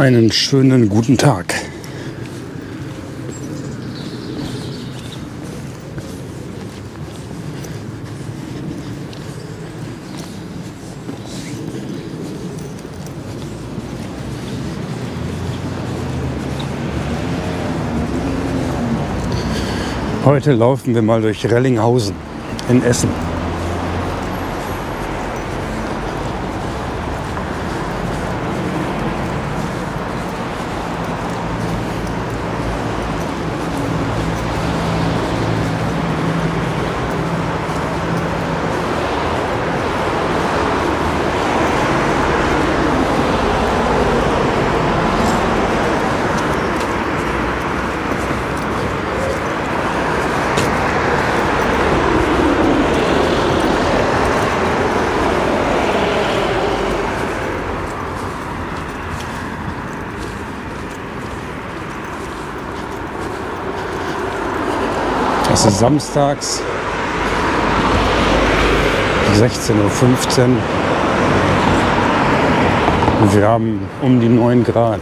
Einen schönen guten Tag. Heute laufen wir mal durch Rellinghausen in Essen. Es ist samstags 16.15 Uhr. Und wir haben um die 9 Grad.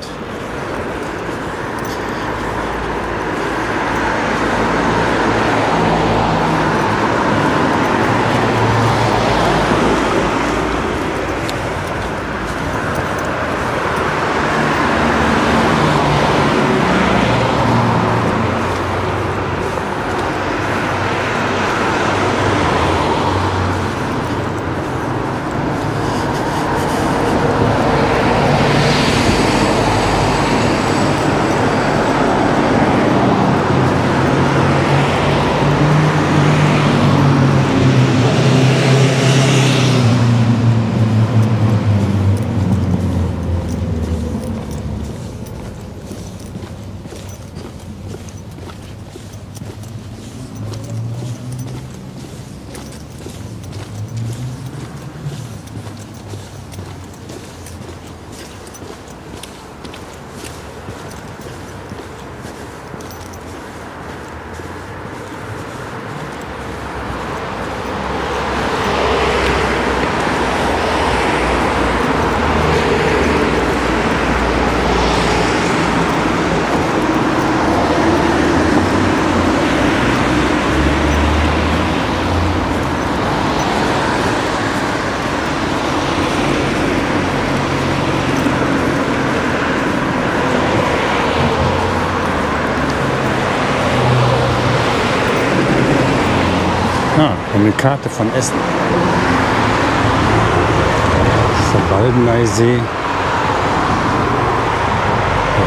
Ah, eine Karte von Essen. Waldeneysee,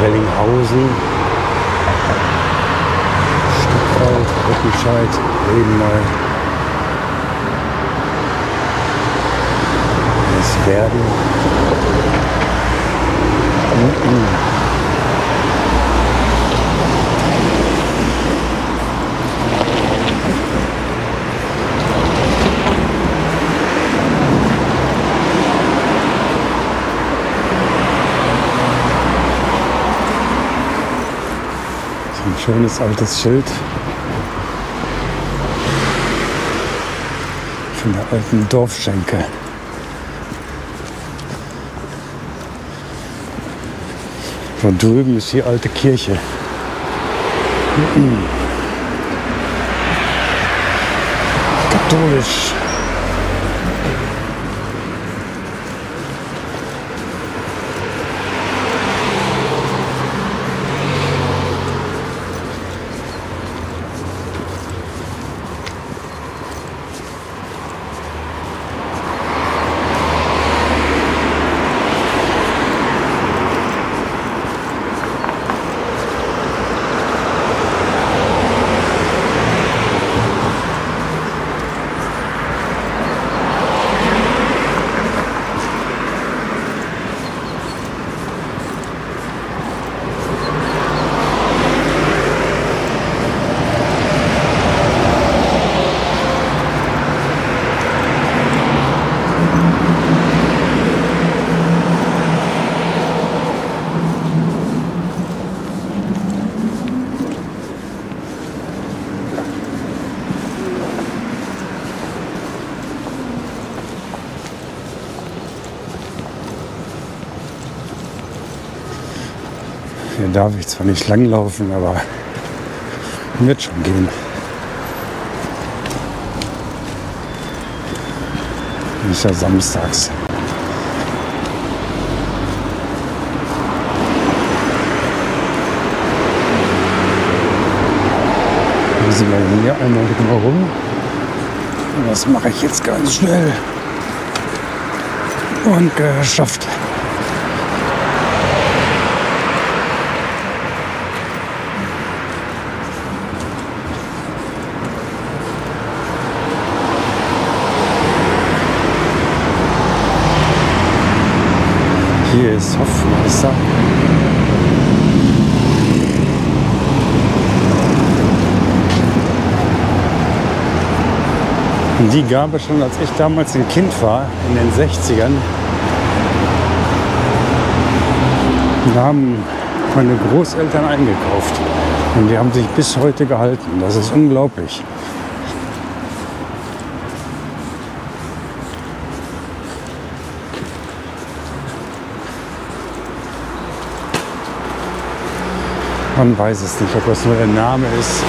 Rellinghausen, Stuttgart, Rüttenscheid, Redenmal. Das Werden. Mhm. Ein schönes altes Schild von der alten Dorfschenke. Von drüben ist die alte Kirche. Katholisch. Darf ich zwar nicht langlaufen, aber wird schon gehen. Ist ja samstags. Wir sind wir hier einmal drumherum. Das mache ich jetzt ganz schnell. Und geschafft. Ist Hofmeister. Und die gab es schon, als ich damals ein Kind war, in den 60ern. Da haben meine Großeltern eingekauft. Und die haben sich bis heute gehalten. Das ist unglaublich. Man weiß es nicht, ob das nur der Name ist.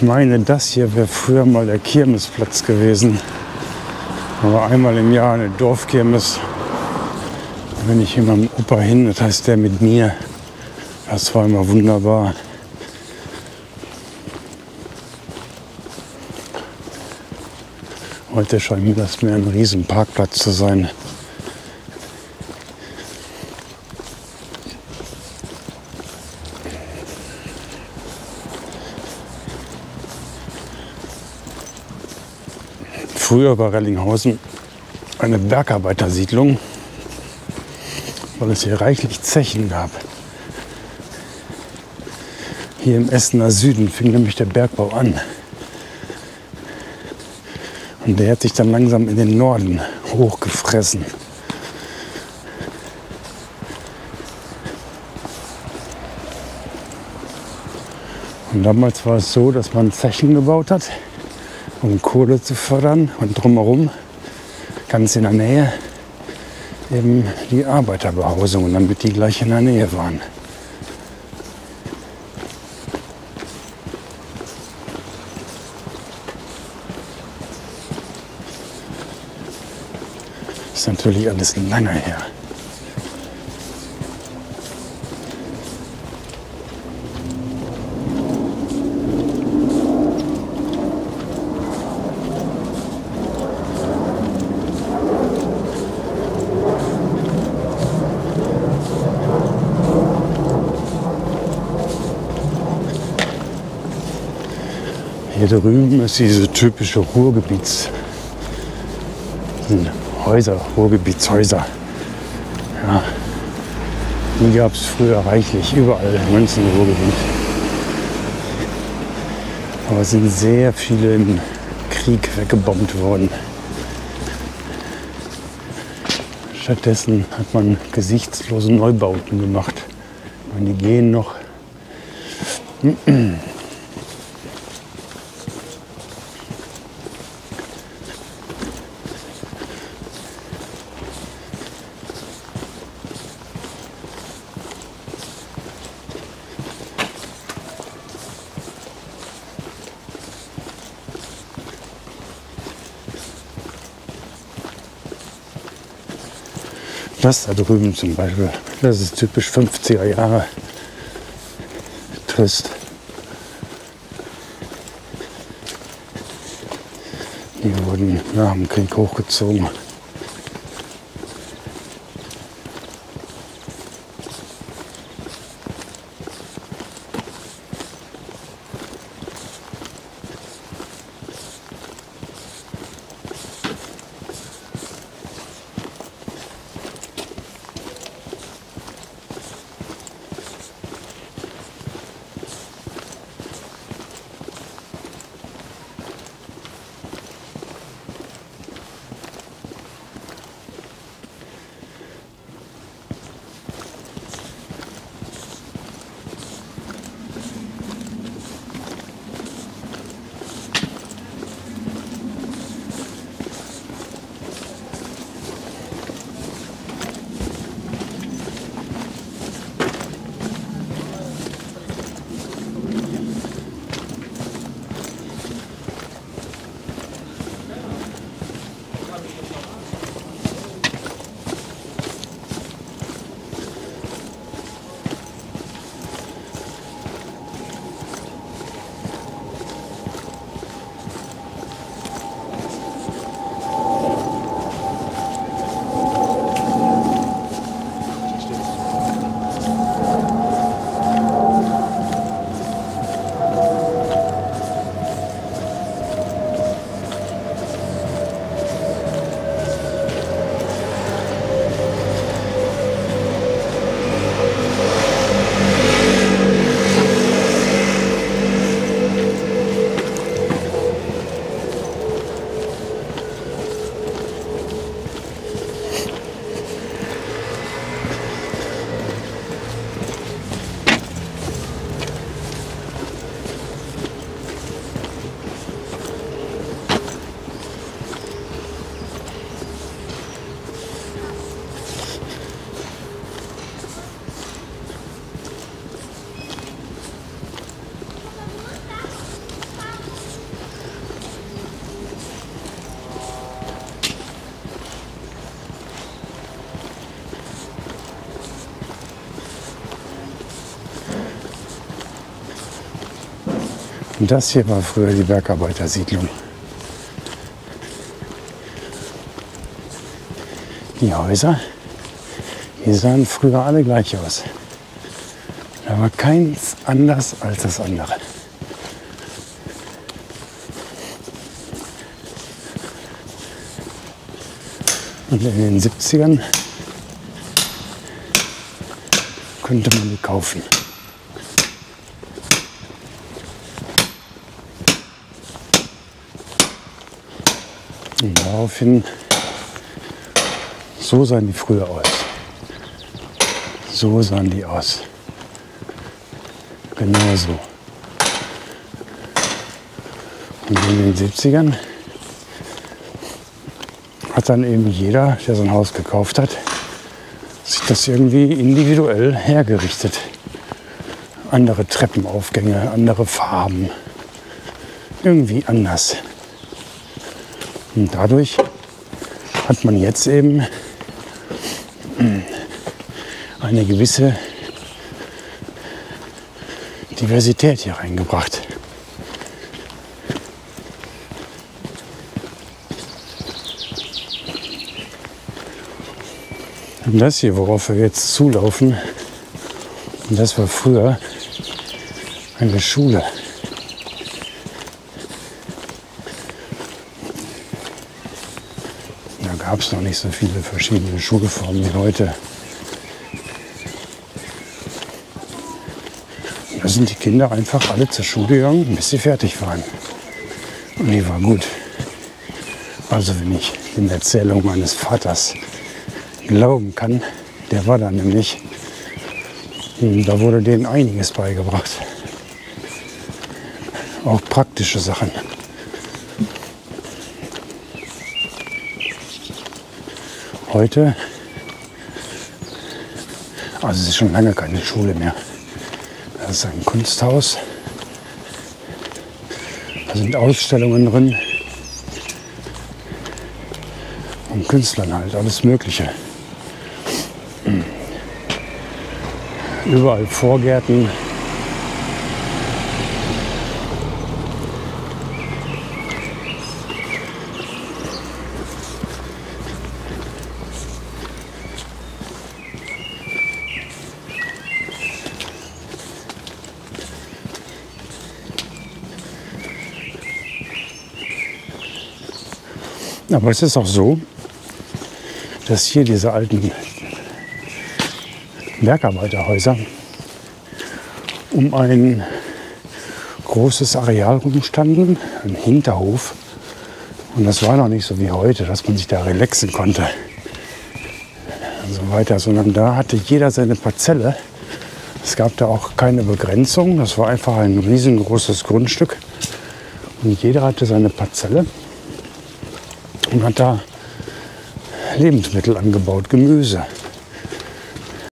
Ich meine, das hier wäre früher mal der Kirmesplatz gewesen. Aber einmal im Jahr eine Dorfkirmes. Da bin ich mit Opa hin, das heißt der mit mir. Das war immer wunderbar. Heute scheint mir das mehr ein Riesenparkplatz zu sein. Früher war Rellinghausen eine Bergarbeitersiedlung, weil es hier reichlich Zechen gab. Hier im Essener Süden fing nämlich der Bergbau an. Und der hat sich dann langsam in den Norden hochgefressen. Und damals war es so, dass man Zechen gebaut hat um Kohle zu fördern und drumherum, ganz in der Nähe, eben die Arbeiterbehausungen, damit die gleich in der Nähe waren. Das ist natürlich alles lange her. Hier drüben ist diese typische Ruhrgebiets Häuser, Ruhrgebietshäuser. Ja, die gab es früher reichlich, überall im ganzen Ruhrgebiet. Aber es sind sehr viele im Krieg weggebombt worden. Stattdessen hat man gesichtslose Neubauten gemacht. Und die gehen noch. Das da drüben zum Beispiel, das ist typisch 50er Jahre. Trist. Die wurden nach dem Krieg hochgezogen. Und das hier war früher die Bergarbeitersiedlung. Die Häuser, die sahen früher alle gleich aus. Da war keins anders als das andere. Und in den 70ern konnte man die kaufen. Und daraufhin, so sahen die früher aus. So sahen die aus. Genau so. Und in den 70ern hat dann eben jeder, der so ein Haus gekauft hat, sich das irgendwie individuell hergerichtet. Andere Treppenaufgänge, andere Farben, irgendwie anders. Und dadurch hat man jetzt eben eine gewisse Diversität hier reingebracht. Und das hier, worauf wir jetzt zulaufen, das war früher eine Schule. Gab es noch nicht so viele verschiedene Schulformen wie heute. Da sind die Kinder einfach alle zur Schule gegangen, bis sie fertig waren. Und die war gut. Also wenn ich den Erzählungen meines Vaters glauben kann, der war da nämlich, da wurde denen einiges beigebracht. Auch praktische Sachen. Heute, also es ist schon lange keine Schule mehr. Das ist ein Kunsthaus. Da sind Ausstellungen drin. Und Künstlern halt, alles Mögliche. Überall Vorgärten. Aber es ist auch so, dass hier diese alten Bergarbeiterhäuser um ein großes Areal rumstanden, ein Hinterhof. Und das war noch nicht so wie heute, dass man sich da relaxen konnte und so weiter, sondern da hatte jeder seine Parzelle. Es gab da auch keine Begrenzung, das war einfach ein riesengroßes Grundstück und jeder hatte seine Parzelle und hat da Lebensmittel angebaut, Gemüse.